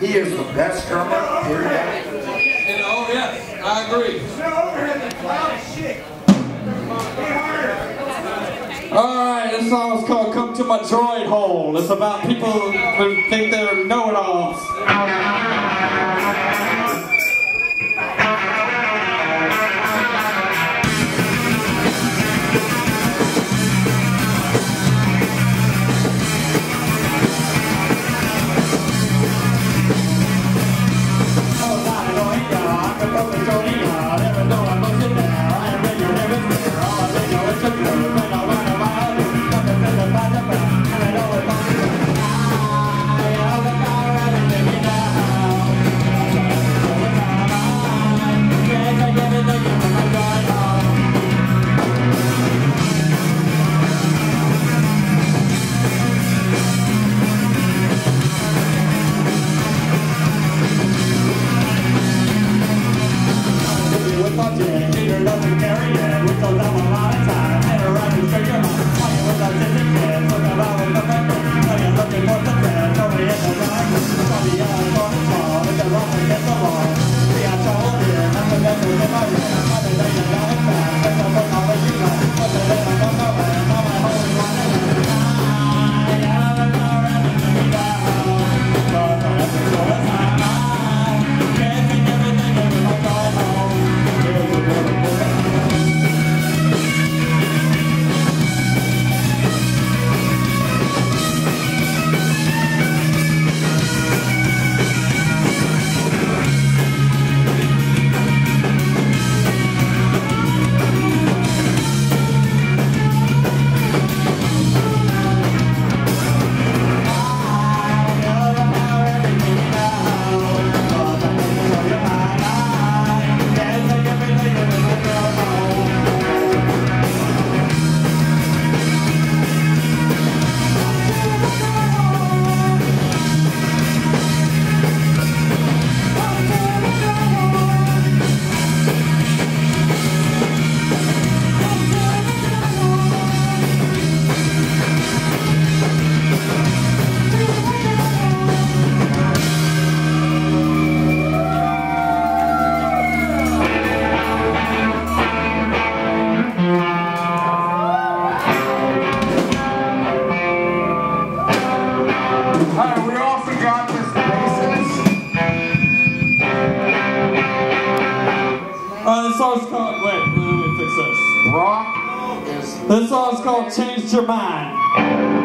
He is the best drummer, period. And, oh, yes, I agree. Alright, this song is called Come to My Droid Hole. It's about people who think they're know-it-alls. Alright, we also got this bassist. Uh, this song's called, wait, let me fix this. Rock is This song's called Change Your Mind.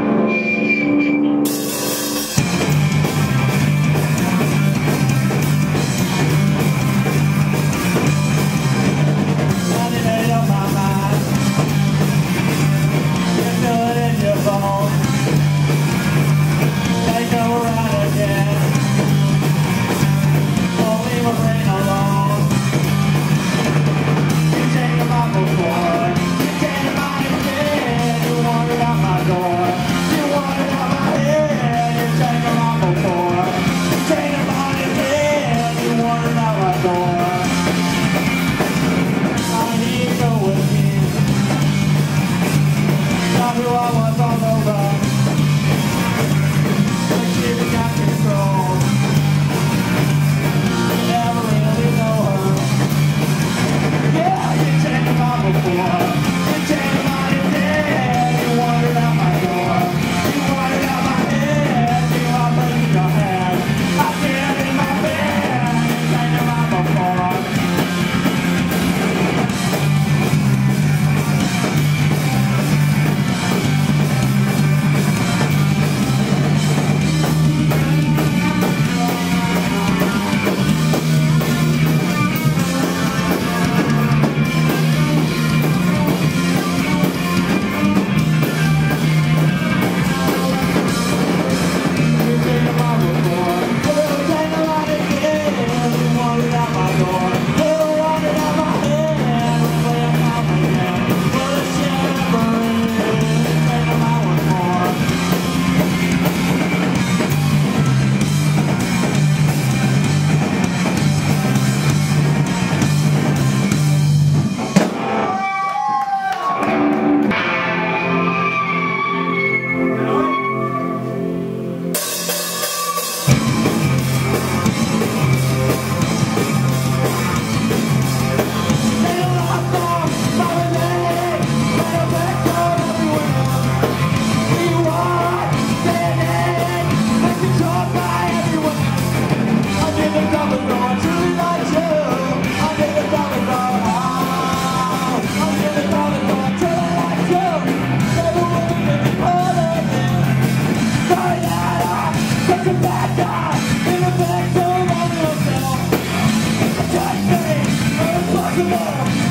Controlling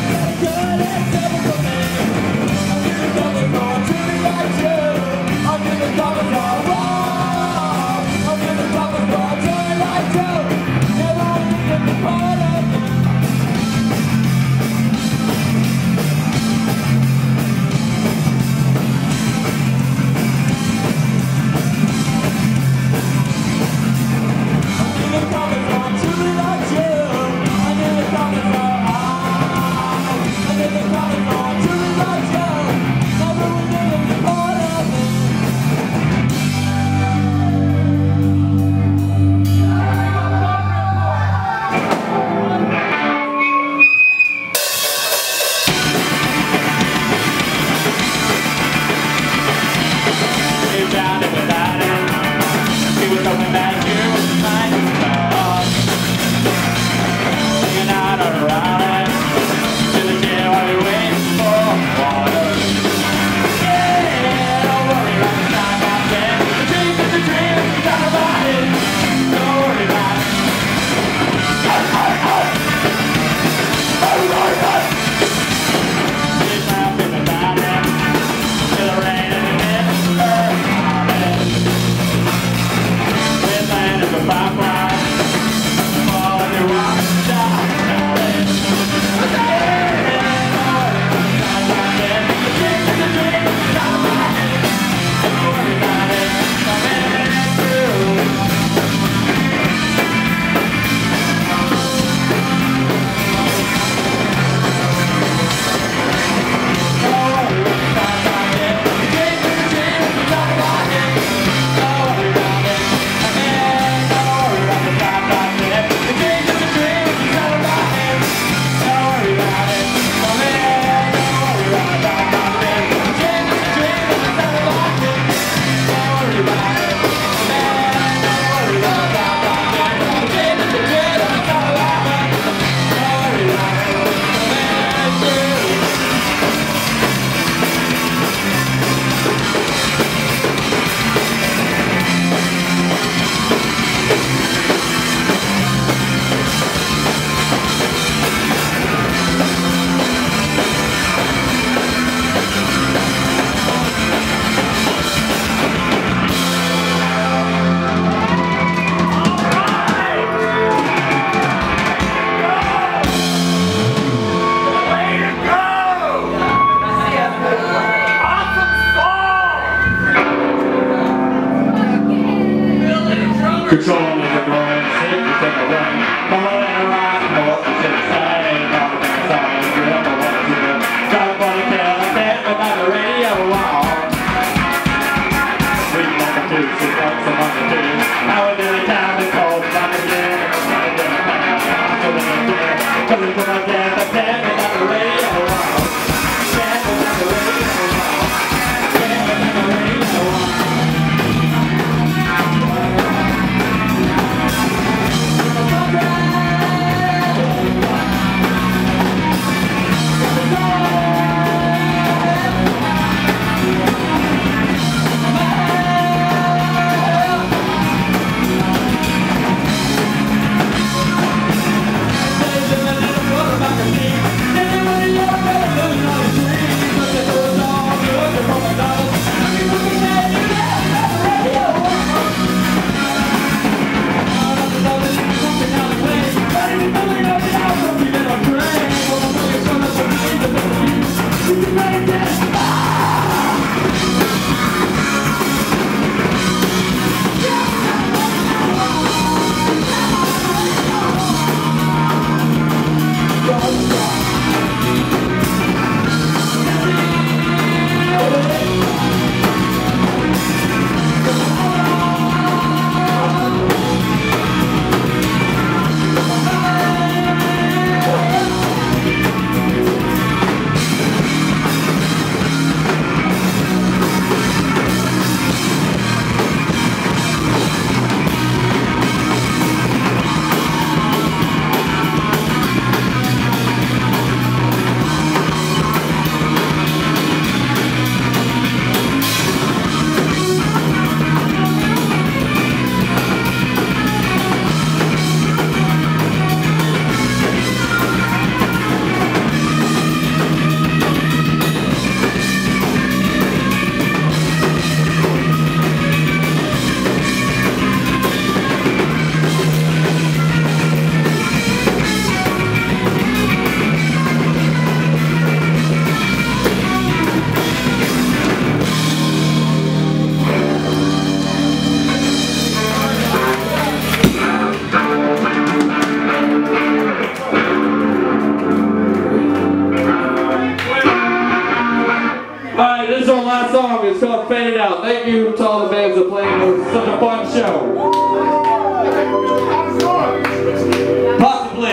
the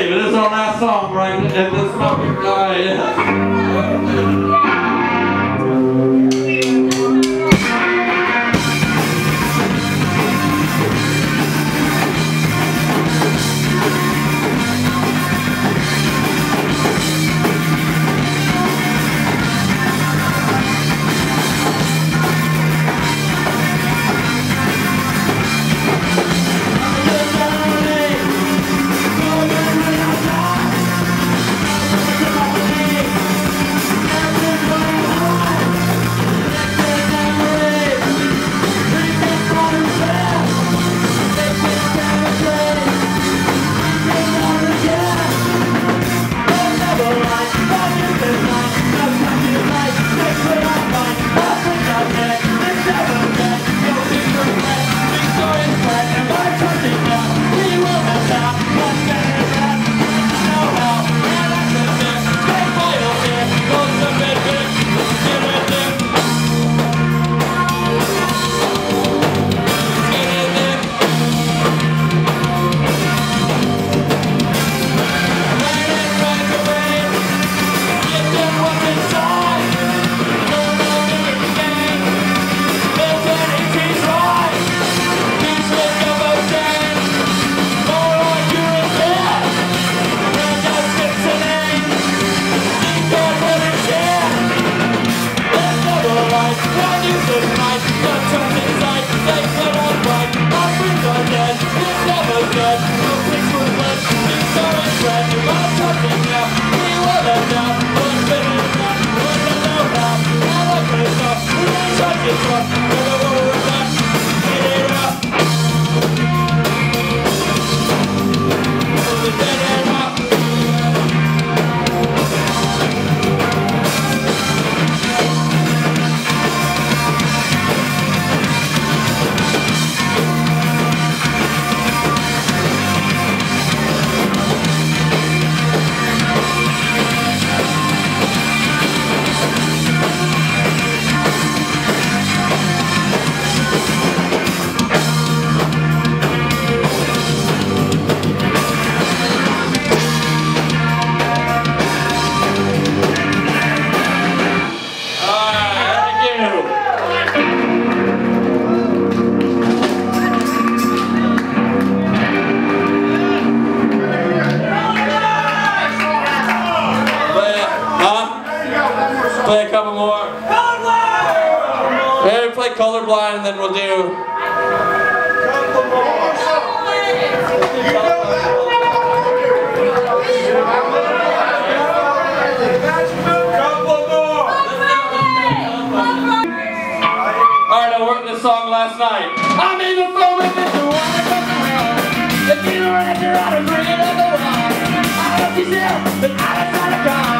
This is our last song, right? And this song, all right, play colorblind and then we'll do. Alright, I worked this song last night. I'm in the I love you still, but I don't try to come.